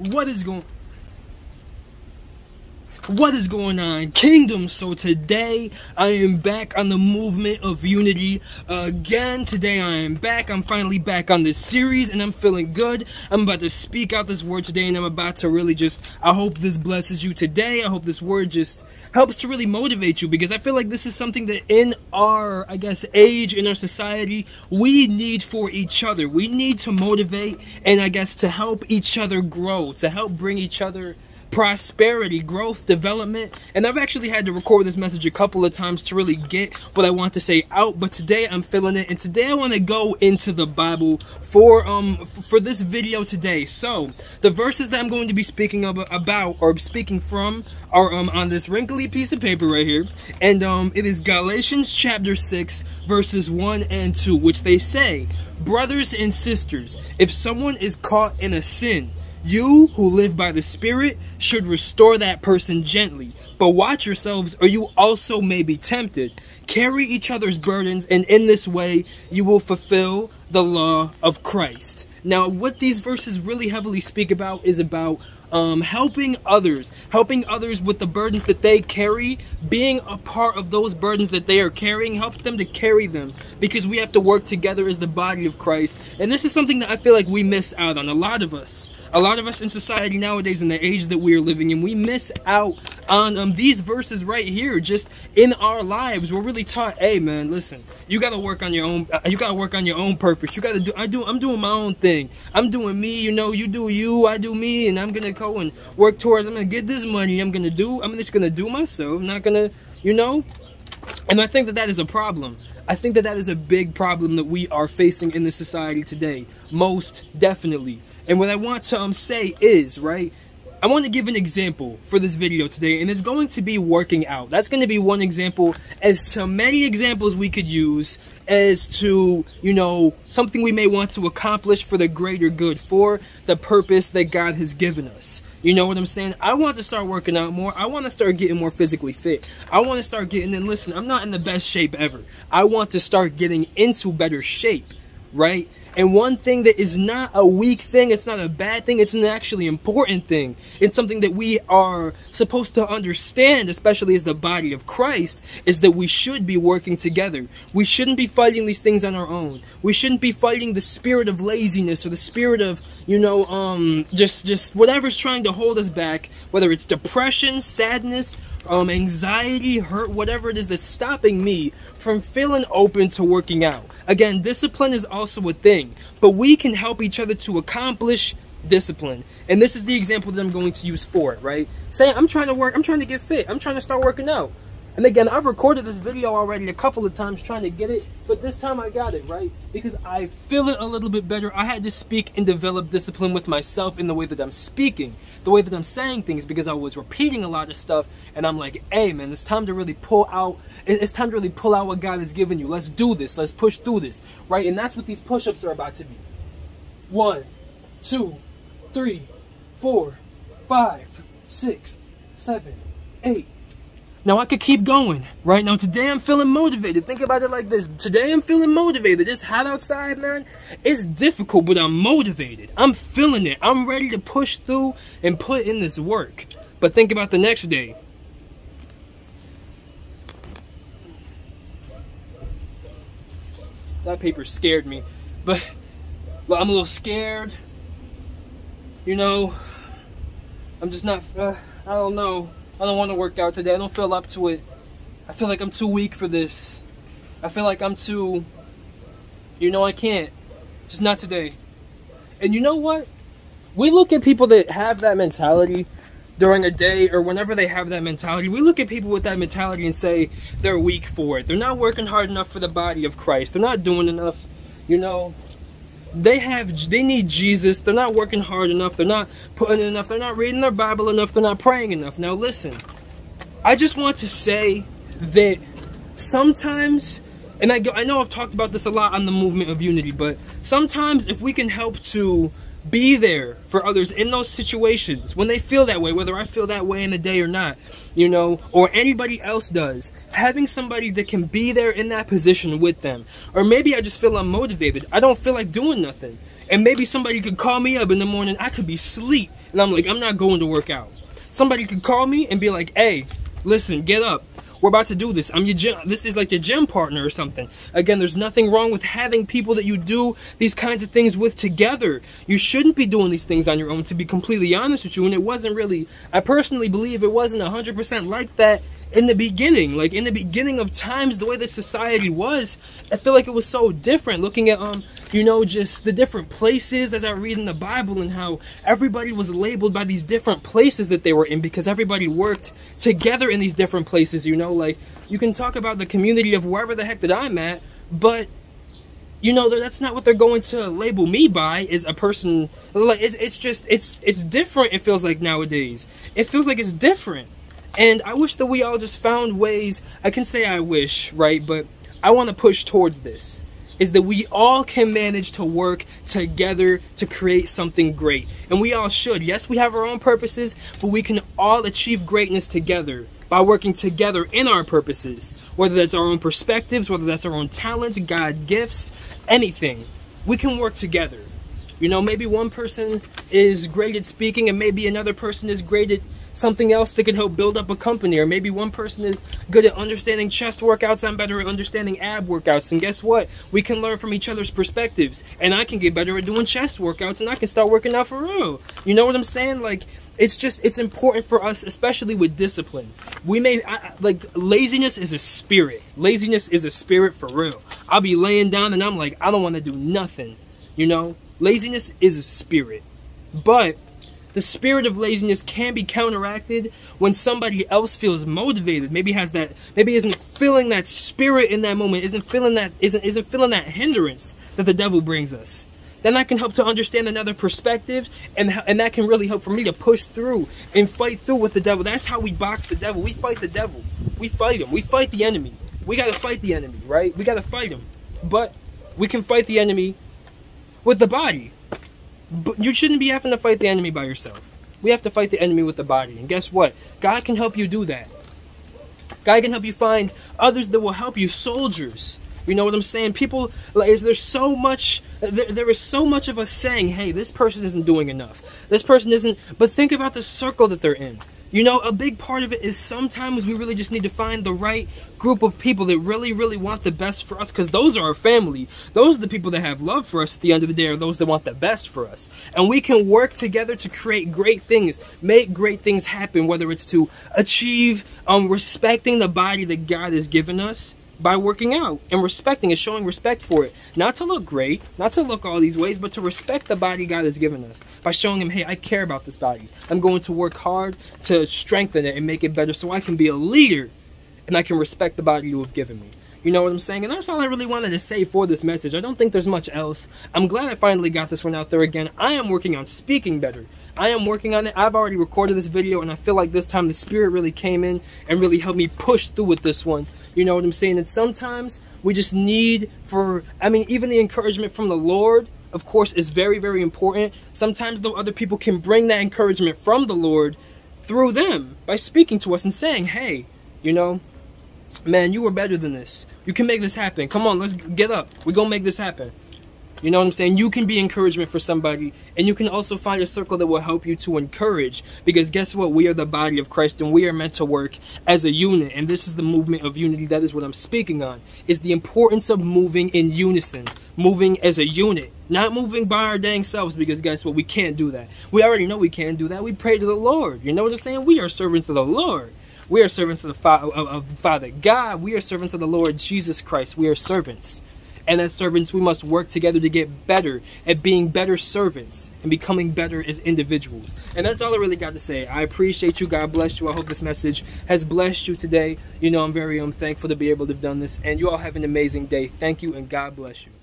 What is going what is going on? Kingdom. So today i am back on the movement of unity. Again today i am back. I'm finally back on this series and i'm feeling good. I'm about to speak out this word today and i'm about to really just i hope this blesses you today. I hope this word just helps to really motivate you because i feel like this is something that in our i guess age in our society we need for each other. We need to motivate and i guess to help each other grow to help bring each other prosperity, growth, development. And I've actually had to record this message a couple of times to really get what I want to say out, but today I'm feeling it. And today I want to go into the Bible for um for this video today. So, the verses that I'm going to be speaking of, about or speaking from are um on this wrinkly piece of paper right here. And um it is Galatians chapter 6 verses 1 and 2, which they say, "Brothers and sisters, if someone is caught in a sin, you who live by the Spirit should restore that person gently. But watch yourselves, or you also may be tempted. Carry each other's burdens, and in this way you will fulfill the law of Christ. Now, what these verses really heavily speak about is about um, helping others, helping others with the burdens that they carry, being a part of those burdens that they are carrying, help them to carry them because we have to work together as the body of Christ. And this is something that I feel like we miss out on, a lot of us a lot of us in society nowadays in the age that we are living in we miss out on um, these verses right here just in our lives. We're really taught hey man listen you got to work on your own uh, you got to work on your own purpose. You got to do i do i'm doing my own thing. I'm doing me you know you do you i do me and i'm gonna go and work towards i'm gonna get this money i'm gonna do i'm just gonna do myself I'm not gonna you know? And i think that that is a problem. I think that that is a big problem that we are facing in the society today. Most definitely. And what I want to um, say is, right, I want to give an example for this video today, and it's going to be working out. That's going to be one example, as so many examples we could use as to, you know, something we may want to accomplish for the greater good, for the purpose that God has given us. You know what I'm saying? I want to start working out more. I want to start getting more physically fit. I want to start getting, and listen, I'm not in the best shape ever. I want to start getting into better shape, right? And one thing that is not a weak thing, it's not a bad thing, it's an actually important thing. It's something that we are supposed to understand, especially as the body of Christ, is that we should be working together. We shouldn't be fighting these things on our own. We shouldn't be fighting the spirit of laziness or the spirit of, you know, um, just, just whatever's trying to hold us back, whether it's depression, sadness, um, anxiety, hurt, whatever it is that's stopping me from feeling open to working out. Again, discipline is also a thing, but we can help each other to accomplish discipline. And this is the example that I'm going to use for it, right? Say I'm trying to work, I'm trying to get fit, I'm trying to start working out. And again, I've recorded this video already a couple of times trying to get it, but this time I got it, right? Because I feel it a little bit better. I had to speak and develop discipline with myself in the way that I'm speaking, the way that I'm saying things, because I was repeating a lot of stuff, and I'm like, hey man, it's time to really pull out, it's time to really pull out what God has given you. Let's do this, let's push through this, right? And that's what these push-ups are about to be. One, two, three, four, five, six, seven, eight, now I could keep going. Right now today I'm feeling motivated. Think about it like this. Today I'm feeling motivated. It's hot outside, man. It's difficult, but I'm motivated. I'm feeling it. I'm ready to push through and put in this work. But think about the next day. That paper scared me. But, I'm a little scared. You know, I'm just not, uh, I don't know. I don't want to work out today. I don't feel up to it. I feel like I'm too weak for this. I feel like I'm too, you know, I can't. Just not today. And you know what? We look at people that have that mentality during a day or whenever they have that mentality, we look at people with that mentality and say they're weak for it. They're not working hard enough for the body of Christ. They're not doing enough, you know, they have they need Jesus. They're not working hard enough. They're not putting enough. They're not reading their Bible enough. They're not praying enough. Now listen, I just want to say that sometimes, and I, I know I've talked about this a lot on the movement of unity, but sometimes if we can help to be there for others in those situations when they feel that way, whether I feel that way in the day or not, you know, or anybody else does. Having somebody that can be there in that position with them. Or maybe I just feel unmotivated. I don't feel like doing nothing. And maybe somebody could call me up in the morning. I could be asleep and I'm like, I'm not going to work out. Somebody could call me and be like, hey, listen, get up. We're about to do this. I'm your gym. This is like your gym partner or something. Again, there's nothing wrong with having people that you do these kinds of things with together. You shouldn't be doing these things on your own, to be completely honest with you. And it wasn't really, I personally believe it wasn't 100% like that in the beginning like in the beginning of times the way that society was i feel like it was so different. Looking at um you know just the different places as i read in the bible and how everybody was labeled by these different places that they were in because everybody worked together in these different places you know? Like you can talk about the community of wherever the heck that i'm at but you know that's not what they're going to label me by is a person like it's, it's just it's it's different it feels like nowadays. It feels like it's different and I wish that we all just found ways, I can say I wish, right? But I want to push towards this. Is that we all can manage to work together to create something great. And we all should. Yes, we have our own purposes, but we can all achieve greatness together by working together in our purposes. Whether that's our own perspectives, whether that's our own talents, God gifts, anything. We can work together. You know, maybe one person is great at speaking and maybe another person is great at something else that could help build up a company. Or maybe one person is good at understanding chest workouts, I'm better at understanding ab workouts. And guess what? We can learn from each other's perspectives. And I can get better at doing chest workouts and I can start working out for real. You know what I'm saying? Like, it's just, it's important for us, especially with discipline. We may, I, like, laziness is a spirit. Laziness is a spirit for real. I'll be laying down and I'm like, I don't want to do nothing. You know? Laziness is a spirit. But the spirit of laziness can be counteracted when somebody else feels motivated. Maybe has that maybe isn't feeling that spirit in that moment isn't feeling that isn't isn't feeling that hindrance that the devil brings us. Then that can help to understand another perspective and and that can really help for me to push through and fight through with the devil. That's how we box the devil. We fight the devil. We fight him. We fight the enemy. We got to fight the enemy right? We got to fight him. But we can fight the enemy with the body but you shouldn't be having to fight the enemy by yourself. We have to fight the enemy with the body. And guess what? God can help you do that. God can help you find others that will help you, soldiers. You know what I'm saying? People, like, there's so much, there, there is so much of us saying, hey, this person isn't doing enough. This person isn't, but think about the circle that they're in. You know, a big part of it is sometimes we really just need to find the right group of people that really, really want the best for us because those are our family. Those are the people that have love for us at the end of the day are those that want the best for us. And we can work together to create great things, make great things happen, whether it's to achieve um, respecting the body that God has given us, by working out and respecting and showing respect for it. Not to look great, not to look all these ways, but to respect the body God has given us by showing him, hey, I care about this body. I'm going to work hard to strengthen it and make it better so I can be a leader and I can respect the body you have given me. You know what I'm saying? And that's all I really wanted to say for this message. I don't think there's much else. I'm glad I finally got this one out there again. I am working on speaking better. I am working on it. I've already recorded this video and I feel like this time the spirit really came in and really helped me push through with this one. You know what I'm saying? And sometimes we just need for, I mean, even the encouragement from the Lord, of course, is very, very important. Sometimes though other people can bring that encouragement from the Lord through them by speaking to us and saying, hey, you know, man, you are better than this. You can make this happen. Come on, let's get up. We're going to make this happen. You know what I'm saying? You can be encouragement for somebody, and you can also find a circle that will help you to encourage. Because guess what? We are the body of Christ, and we are meant to work as a unit. And this is the movement of unity. That is what I'm speaking on. Is the importance of moving in unison, moving as a unit, not moving by our dang selves. Because guess what? We can't do that. We already know we can't do that. We pray to the Lord. You know what I'm saying? We are servants of the Lord. We are servants of the Father, of, of Father God. We are servants of the Lord Jesus Christ. We are servants. And as servants, we must work together to get better at being better servants and becoming better as individuals. And that's all I really got to say. I appreciate you. God bless you. I hope this message has blessed you today. You know, I'm very um, thankful to be able to have done this. And you all have an amazing day. Thank you and God bless you.